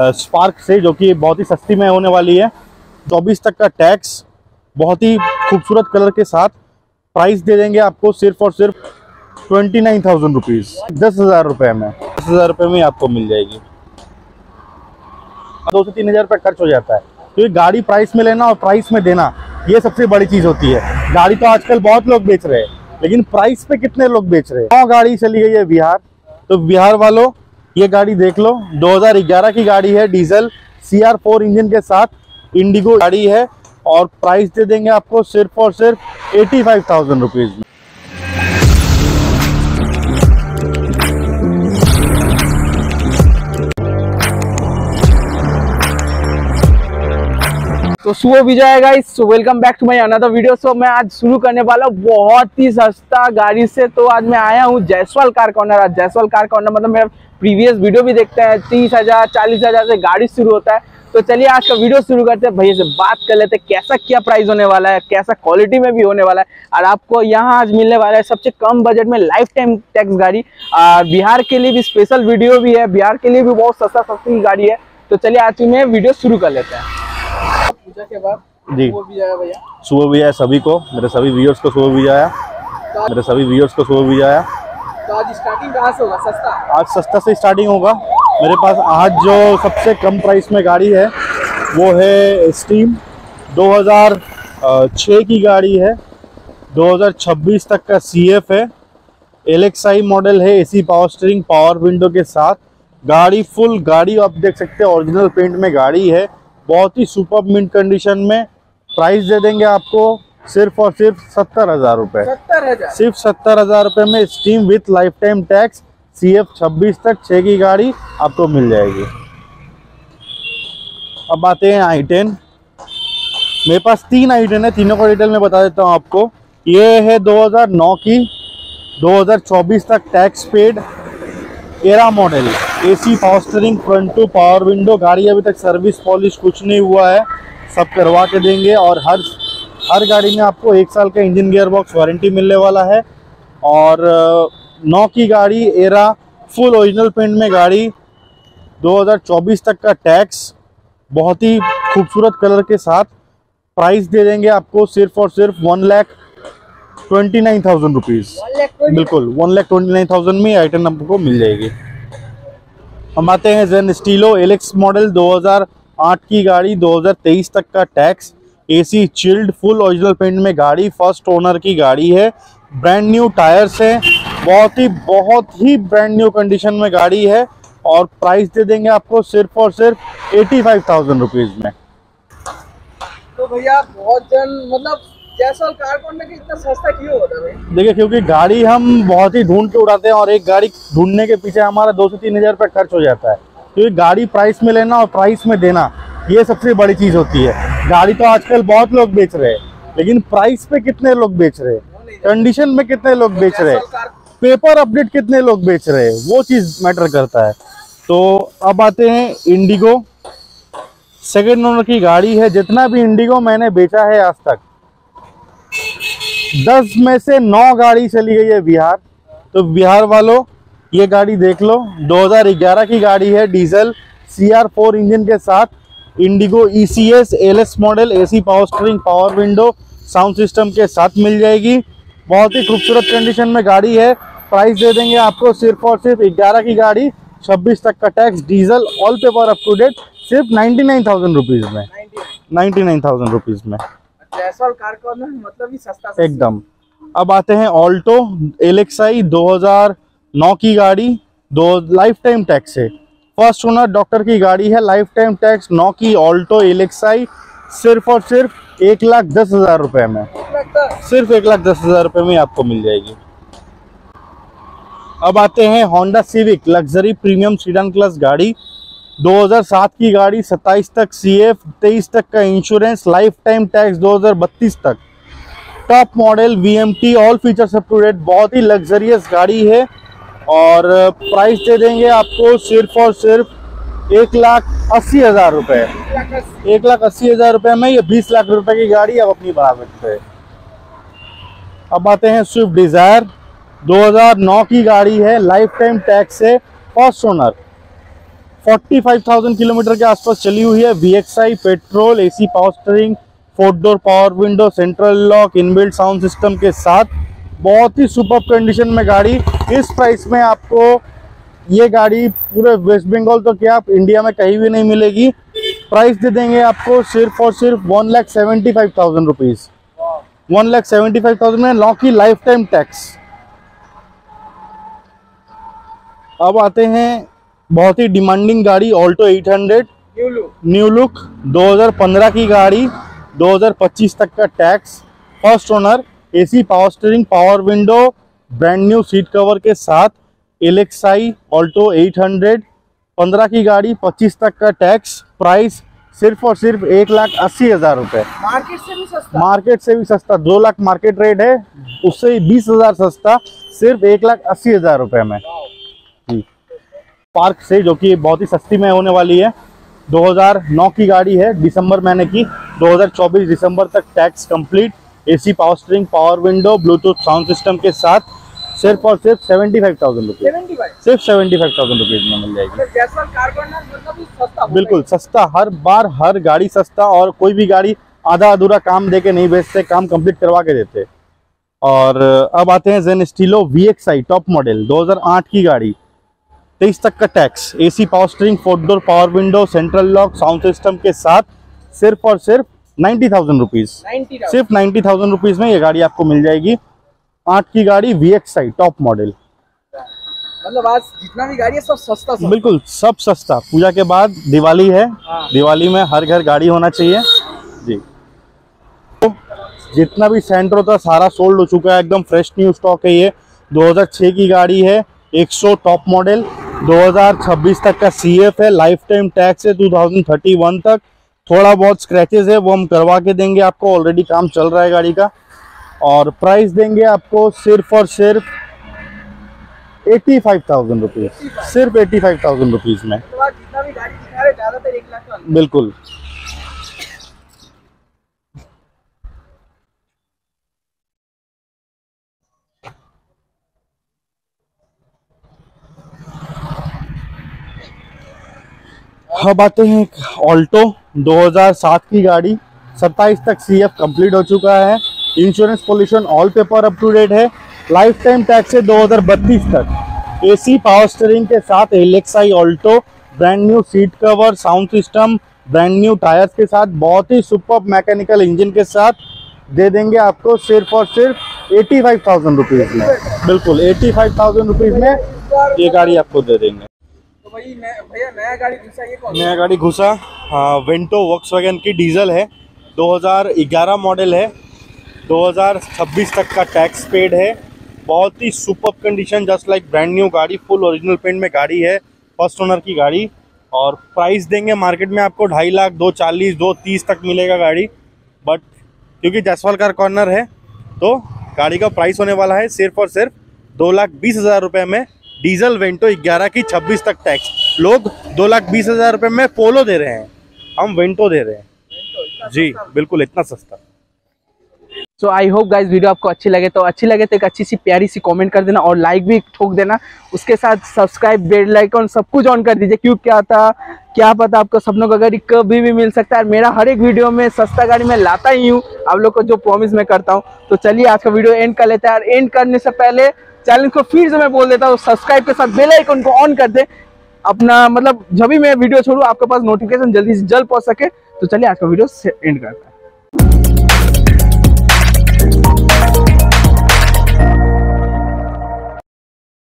Spark से, जो कि बहुत ही सस्ती में होने वाली है। चौबीस तक का टैक्स बहुत ही खूबसूरत कलर के साथ प्राइस दे देंगे आपको सिर्फ़ और सिर्फ़ ट्वेंटी नाइन थाउज़ेंड रुपीज़ दस हज़ार रुपये में। दस हज़ार रुपये में आपको मिल जाएगी। दो से तीन हज़ार रुपये खर्च हो जाता है। तो ये गाड़ी प्राइस में लेना और प्राइस में देना, ये सबसे बड़ी चीज़ होती है। गाड़ी तो आजकल बहुत लोग बेच रहे हैं, लेकिन प्राइस पे कितने लोग बेच रहे हैं? गाड़ी चली गई है बिहार। तो बिहार वालों ये गाड़ी देख लो 2011 की गाड़ी है, diesel C R four engine के साथ, इंडिगो गाड़ी है, और प्राइस दे देंगे आपको सिर्फ़ और सिर्फ़ एटी फाइव थाउज़ेंड रुपीज़ में। तो सुबह भी जाएगा इस welcome back to my another video so मैं आज शुरू करने वाला हूँ बहुत ही सस्ता गाड़ी से। तो आज मैं आया हूँ जयसवाल कार कॉर्नर आज जयसवाल कार कॉर्नर मतलब मेरा प्रीवियस वीडियो भी देखते हैं। तीस हज़ार, चालीस हज़ार से गाड़ी शुरू होता है। तो चलिए आज का वीडियो शुरू करते हैं। भैया से बात कर लेते हैं, कैसा क्या प्राइस होने वाला है, कैसा क्वालिटी में भी होने वाला है। और आपको यहाँ आज मिलने वाला है सबसे कम बजट में लाइफ टाइम टैक्स गाड़ी। और बिहार के लिए भी स्पेशल वीडियो भी है। बिहार के लिए भी बहुत सस्ता सस्ती गाड़ी है। तो चलिए आज में वीडियो शुरू कर लेते हैं। पूजा के बाद जी। सुबह भी आया सभी को मेरे सभी व्यूअर्स को सुबह भी आया। मेरे सभी व्यूअर्स को सुबह भी आया। तो आज स्टार्टिंग कहाँ से होगा? सस्ता? आज सस्ता से स्टार्टिंग होगा। मेरे पास आज जो सबसे कम प्राइस में गाड़ी है वो है स्टीम 2006 की गाड़ी है। 2026 तक का सीएफ है। एलेक्साई मॉडल है AC power steering power window के साथ। गाड़ी फुल गाड़ी आप देख सकते हैं ओरिजिनल पेंट में गाड़ी है। बहुत ही सुपर मिंट कंडीशन में प्राइस दे देंगे आपको सिर्फ़ और सिर्फ़ सत्तर हज़ार रुपये सिर्फ़ सत्तर हज़ार रुपये में steam with life time tax C F छब्बीस तक छः की गाड़ी आपको मिल जाएगी। अब आते हैं आई टेन मेरे पास तीन आई टेन है तीनों का डिटेल में बता देता हूँ आपको। ये है 2009 की 2024 तक tax paid Era model AC power steering front two power window गाड़ी अभी तक सर्विस पॉलिश कुछ नहीं हुआ है। सब करवा के देंगे और हर हर गाड़ी में आपको एक साल का इंजन गियर बॉक्स वारंटी मिलने वाला है। और नौ की गाड़ी एरा फुल ओरिजिनल पेंट में गाड़ी 2024 तक का टैक्स बहुत ही खूबसूरत कलर के साथ। प्राइस दे देंगे आपको सिर्फ़ और सिर्फ़ one lakh twenty nine thousand rupees बिल्कुल one lakh twenty nine thousand में आइटम आपको मिल जाएगी। हम आते हैं जेन स्टीलो एलेक्स मॉडल 2008 की गाड़ी 2023 तक का tax AC chilled full original paint में गाड़ी फ़र्स्ट ओनर की गाड़ी है। ब्रांड न्यू टायर्स है, बहुत ही बहुत ही ब्रांड न्यू कंडीशन में गाड़ी है और प्राइस दे देंगे आपको सिर्फ़ और सिर्फ़ एटी फाइव थाउज़ेंड रुपीज़ में। तो भैया, बहुत जन मतलब जैसवाल कार कॉर्नर के इतना सस्ता क्यों होता है देखिए क्योंकि गाड़ी हम बहुत ही ढूंढ के उड़ाते हैं और एक गाड़ी ढूँढने के पीछे हमारा दो से तीन हज़ार रुपये खर्च हो जाता है। तो ये गाड़ी प्राइस में लेना और प्राइस में देना ये सबसे बड़ी चीज़ होती है। गाड़ी तो आजकल बहुत लोग बेच रहे हैं लेकिन प्राइस पे कितने लोग बेच रहे हैं? कंडीशन में कितने लोग बेच रहे हैं? पेपर अपडेट कितने लोग बेच रहे हैं? वो चीज़ मैटर करता है। तो अब आते हैं इंडिगो सेकेंड ओनर की गाड़ी है जितना भी इंडिगो मैंने बेचा है आज तक दस में से नौ गाड़ी चली गई है बिहार। तो बिहार वालों, ये गाड़ी देख लो 2011 की गाड़ी है diesel C R four engine के साथ, Indigo E C S L S model A C power steering power window sound system के साथ मिल जाएगी। बहुत ही खूबसूरत कंडीशन में गाड़ी है। प्राइस दे देंगे आपको सिर्फ़ और सिर्फ़ 11 की गाड़ी 26 तक का tax diesel all paper up to date सिर्फ़ नाइन्टी नाइन थाउज़ेंड रुपीज़ में। नाइन्टी नाइन थाउज़ेंड रुपीज़ में। जैसवाल कार कॉर्नर मतलब ही सस्ता। एकदम। अब आते हैं ऑल्टो एलेक्साई 2009 की गाड़ी, दो लाइफ टाइम टैक्स है फ़र्स्ट ओनर डॉक्टर की गाड़ी है लाइफ टाइम टैक्स नौ की ऑल्टो एलेक्साई सिर्फ़ और सिर्फ़ एक लाख दस हज़ार रुपए में। सिर्फ़ एक लाख दस हज़ार रुपए में आपको मिल जाएगी। अब आते हैं Honda Civic luxury premium sedan class गाड़ी। 2007 की गाड़ी 27 तक सीएफ 23 तक का इंश्योरेंस लाइफ टाइम टैक्स 2032 तक। Top model VMT all features up to date बहुत ही लग्जरियस गाड़ी है। और प्राइस दे देंगे आपको सिर्फ़ और सिर्फ़ एक लाख अस्सी हज़ार रुपये एक लाख अस्सी हज़ार रुपये में ये बीस लाख रुपए की गाड़ी आप अपनी बना सकते हैं अब आते हैं स्विफ्ट डिज़ायर 2009 की गाड़ी है लाइफ टाइम टैक्स है फ़र्स्ट ओनर 45,000 किलोमीटर के आसपास चली हुई है V petrol AC power steering four door power window central lock inbuilt sound system के साथ बहुत ही सुपर कंडीशन में गाड़ी। इस प्राइस में आपको ये गाड़ी पूरे वेस्ट बंगाल तो क्या आप इंडिया में कहीं भी नहीं मिलेगी। प्राइस दे देंगे आपको सिर्फ़ और सिर्फ़ one lakh seventy five thousand rupees one lakh seventy five thousand में लॉ की लाइफ टाइम टैक्स अब आते हैं बहुत ही डिमांडिंग गाड़ी Alto 800 new look new look 2015 की गाड़ी 2025 तक का tax first owner AC power steering power window brand new seat cover के साथ एलेक्साई ऑल्टो 800 15 की गाड़ी 25 तक का टैक्स प्राइस सिर्फ़ और सिर्फ़ एक लाख अस्सी हज़ार रुपये मार्केट से भी सस्ता? मार्केट से भी सस्ता दो लाख मार्केट रेट है उससे बीस हज़ार सस्ता सिर्फ़ एक लाख अस्सी हज़ार रुपये में। पार्क से जो कि बहुत ही सस्ती में होने वाली है। 2009 की गाड़ी है दिसंबर महीने की। 2024 दिसंबर तक tax complete AC power steering power window Bluetooth sound system के साथ सिर्फ़ और सिर्फ़ सेवेंटी फाइव थाउज़ेंड रुपीज़ सिर्फ़ सेवेंटी फाइव थाउज़ेंड रुपीज़ में मिल जाएगी। मतलब होता बिल्कुल सस्ता हर बार हर गाड़ी सस्ता और कोई भी गाड़ी आधा अधूरा काम दे के नहीं बेचते काम कंप्लीट करवा के देते। और अब आते हैं Zen Estilo V X I top model 2008 की गाड़ी। तेईस तक का tax AC power steering four door power window central lock sound system के साथ सिर्फ़ और सिर्फ़ नाइन्टी थाउज़ेंड रुपीज़ सिर्फ़ नाइन्टी थाउज़ेंड रुपीज़ में ये गाड़ी आपको मिल जाएगी। आठ की गाड़ी V X I top model मतलब आज जितना भी गाड़ी है सब सस्ता सस्ता बिल्कुल सब सस्ता। पूजा के बाद दिवाली है। हाँ। दिवाली में हर घर गाड़ी होना चाहिए। जी। तो जितना भी सेंटर होता सारा सोल्ड हो चुका है। एकदम फ्रेश न्यू स्टॉक है ये। 2006 की गाड़ी है। 100 टॉप मॉडल 2026 तक का सीएफ है लाइफ टाइम टैक्स है 2031 तक। थोड़ा बहुत स्क्रैचेस है वो हम करवा के देंगे आपको ऑलरेडी काम चल रहा है गाड़ी का। और प्राइस देंगे आपको सिर्फ़ और सिर्फ़ एटी फाइव थाउज़ेंड रुपीज़ सिर्फ़ एटी फाइव थाउज़ेंड रुपीज़ में। तो आज जितना भी गाड़ी दिखा रहे ज़्यादातर एक लाख का अंदर। बिल्कुल अब आते हैं एक ऑल्टो 2007 की गाड़ी। 27 तक सीएफ कंप्लीट हो चुका है। Insurance pollution all paper up to date है। लाइफ टाइम टैक्स है 2032 तक। एसी पावर स्टीयरिंग के साथ LXI Alto brand new seat cover sound system brand new tyres के साथ, बहुत ही सुपर मैकेनिकल इंजन के साथ दे देंगे आपको सिर्फ़ और सिर्फ़ एटी फाइव थाउज़ेंड रुपीज़ में। बिल्कुल एटी फाइव थाउज़ेंड रुपीज़ में ये गाड़ी आपको दे देंगे। तो भैया नया गाड़ी दूसरा ये नया गाड़ी घुसा। हाँ, वेंटो वॉक्सवैगन की डीजल है। 2011 मॉडल है। 2026 तक का टैक्स पेड है। बहुत ही super condition just like brand new गाड़ी फुल ओरिजिनल पेंट में गाड़ी है। फ़र्स्ट ओनर की गाड़ी। और प्राइस देंगे मार्केट में आपको ढाई लाख दो चालीस दो तीस तक मिलेगा गाड़ी। बट क्योंकि जसवाल कार कॉर्नर है तो गाड़ी का प्राइस होने वाला है सिर्फ़ और सिर्फ़ दो लाख बीस हज़ार रुपये में। डीजल वेंटो 11 की 26 तक टैक्स। लोग दो लाख बीस हज़ार रुपये में पोलो दे रहे हैं। हम वेंटो दे रहे हैं। जी, बिल्कुल, इतना सस्ता। So I hope guys video आपको अच्छी लगे। तो अच्छी लगे तो एक अच्छी सी प्यारी सी कमेंट कर देना और लाइक भी ठोक देना। उसके साथ सब्सक्राइब बेल लाइकन सब कुछ ऑन कर दीजिए। क्यों, क्या था? क्या पता आपको सपनों का गाड़ी कभी भी मिल सकता है। मेरा हर एक वीडियो में सस्ता गाड़ी मैं लाता ही हूँ। आप लोग को जो प्रॉमिस मैं करता हूँ। तो चलिए, आज का वीडियो एंड कर लेते हैं। और एंड करने से पहले चैनल को फिर से मैं बोल देता हूँ सब्सक्राइब के साथ बेल आइकन को ऑन कर दे। अपना मतलब जब भी मैं वीडियो छोड़ू, आपके पास नोटिफिकेशन जल्दी से जल्द पहुँच सके। तो चलिए आज का वीडियो एंड करते